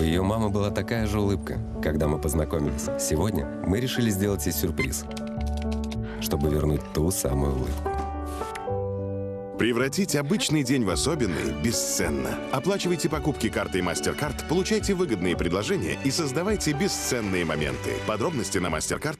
У ее мамы была такая же улыбка, когда мы познакомились. Сегодня мы решили сделать ей сюрприз, чтобы вернуть ту самую улыбку. Превратить обычный день в особенный бесценно. Оплачивайте покупки картой MasterCard, получайте выгодные предложения и создавайте бесценные моменты. Подробности на MasterCard